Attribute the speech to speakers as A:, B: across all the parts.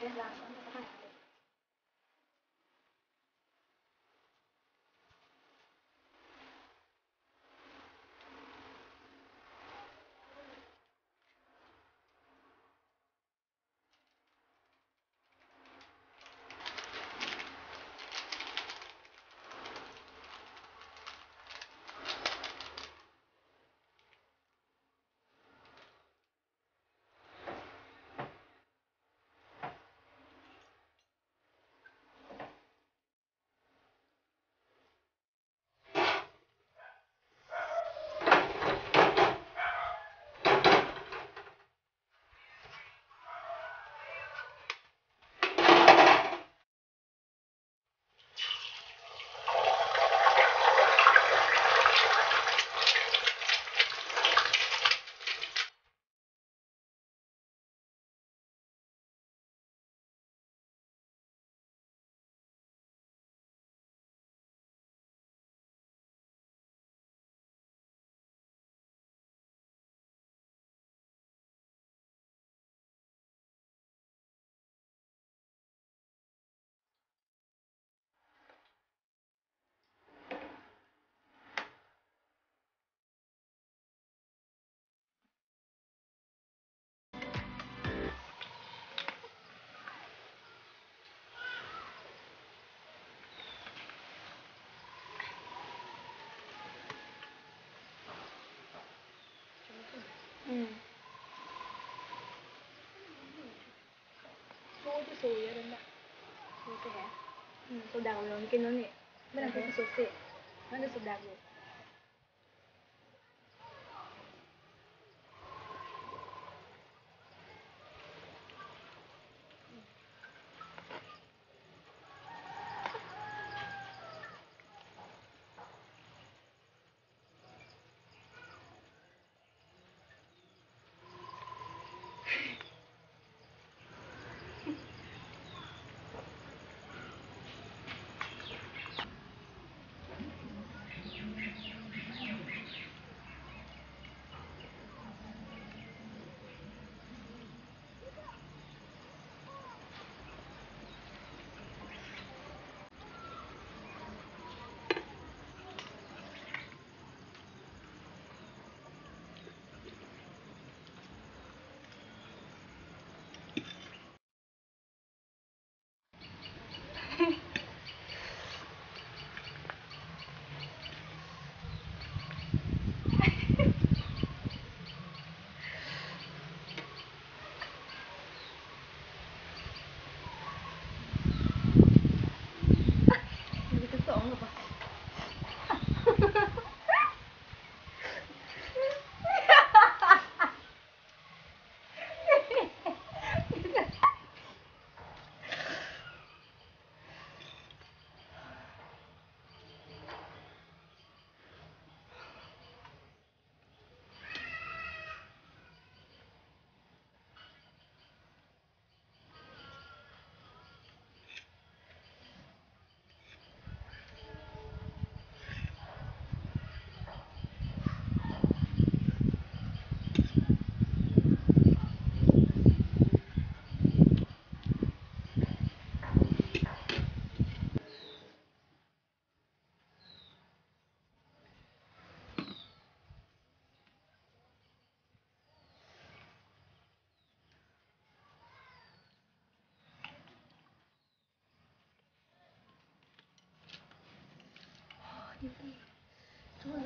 A: Exato. Soju soya rin na.
B: Ha?
A: Mm. So dago yun. Kinun eh. Meron ko sa susi. Ano sa dago? Hindi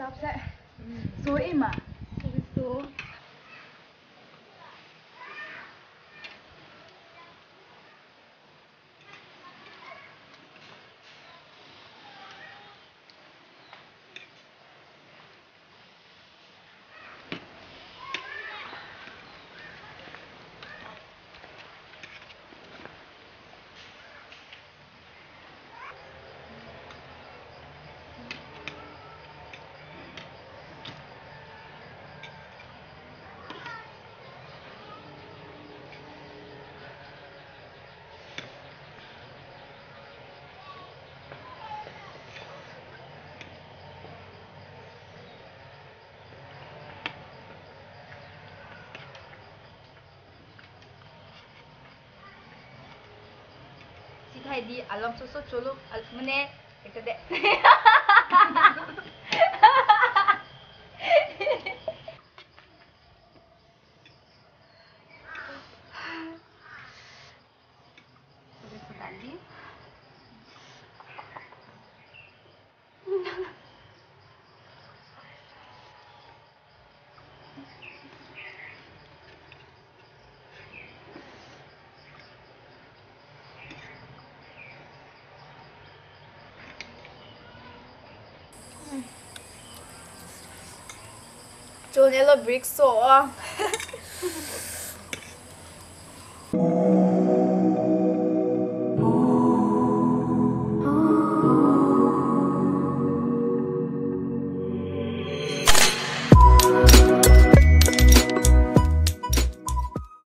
A: upset. So immer.
B: শিখাই দি আলম চুচো চলো আল- মানে এটা দে
A: চলে এলো ব্রিক্স ও